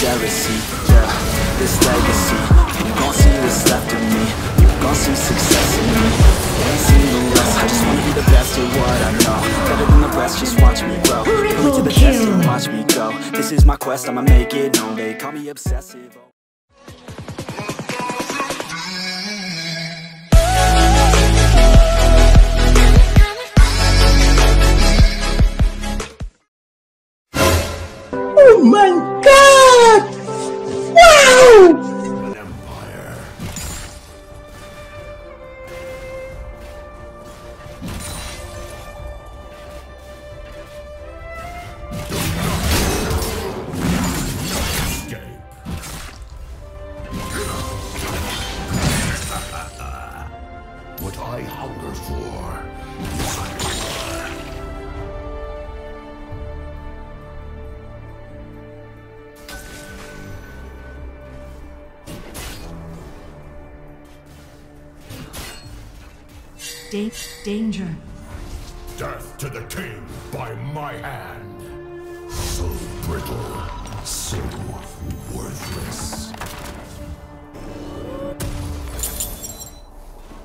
jealousy Yeah, this legacy. You gon' see what's left of me You gon' see success in me. Ain't seen the rest I just wanna be the best at what I know. Better than the rest, just watch me grow. Put me to the test and watch me go. This is my quest, I'ma make it known They call me obsessive oh. Da- danger. death to the king by my hand. So brittle, so worthless.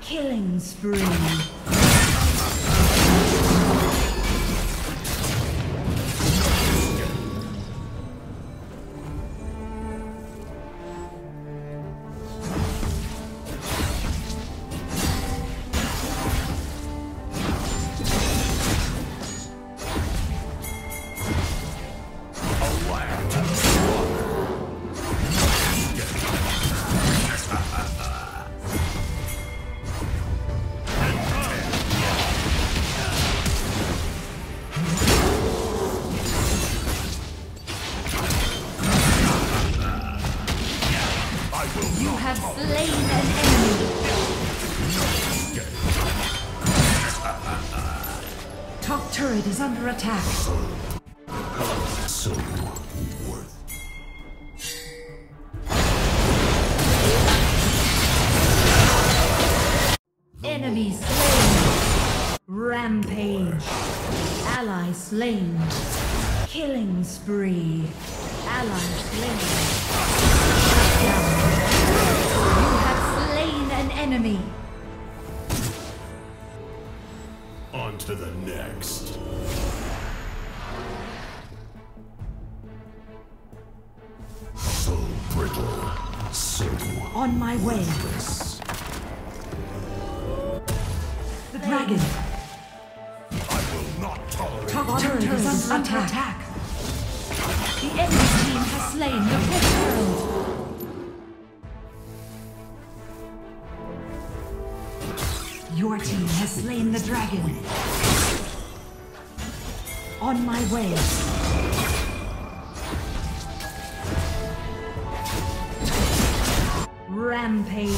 Killing spree. Under attack. so worth. Enemy slain. Rampage. Ally slain. Killing spree. Ally slain. Shut down. To the next. So brittle, so On my way. worthless. The dragon. I will not tolerate Top turret is under attack. The enemy team has slain the fifth Your team has slain the dragon. On my way. Rampage.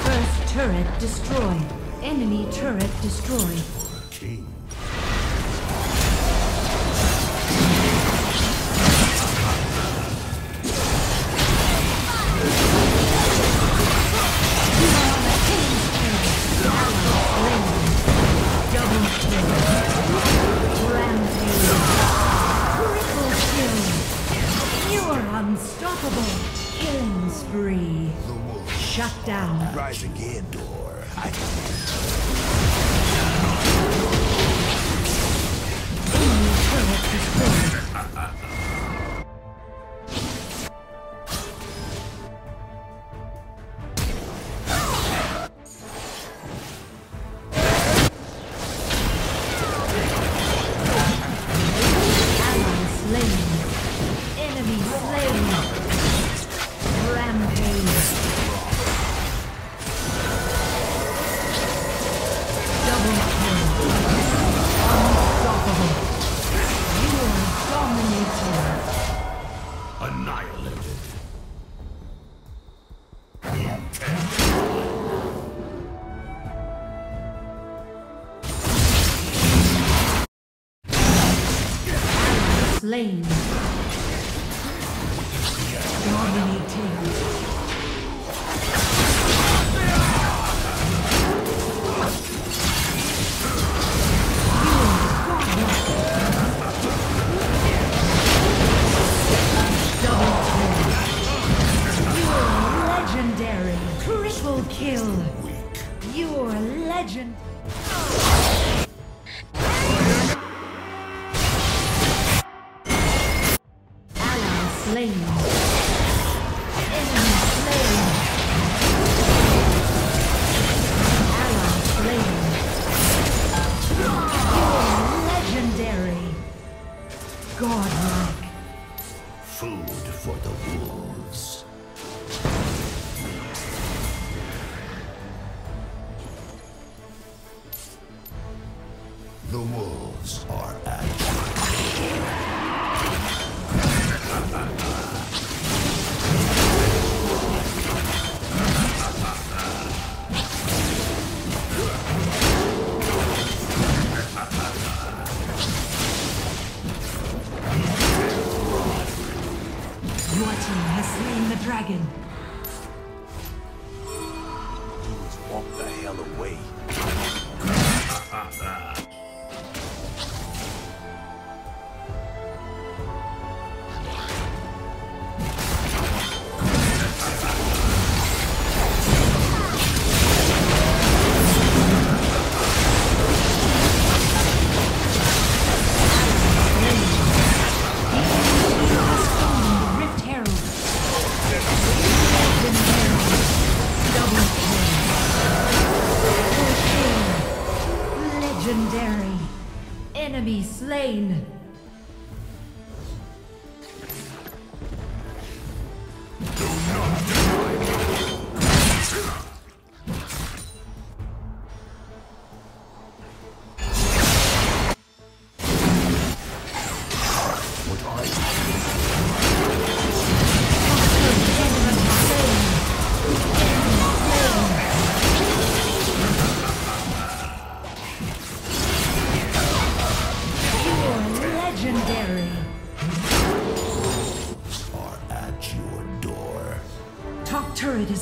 First turret destroyed. Enemy turret destroyed. Rise again, door. I vision. Slain. Slain. Slain. You're legendary. God. mile away.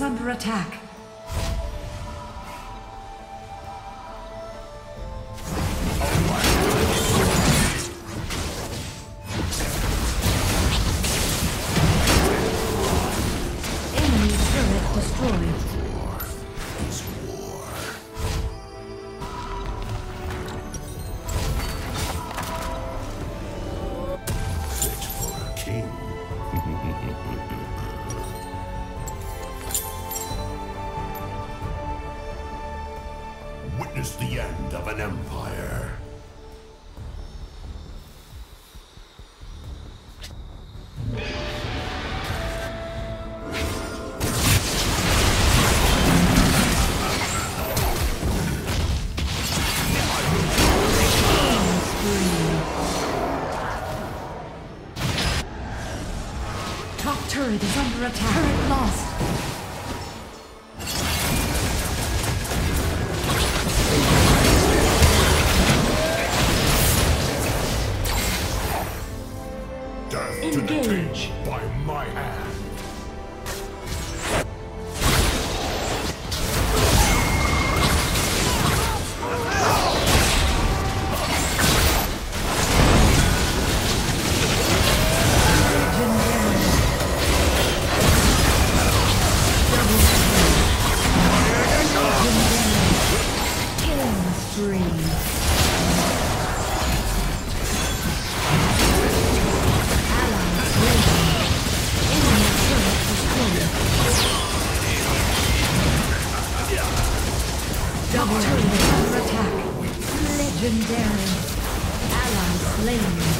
under attack. an empire. Top turret is under attack. by my hand. Baron. Ally slain.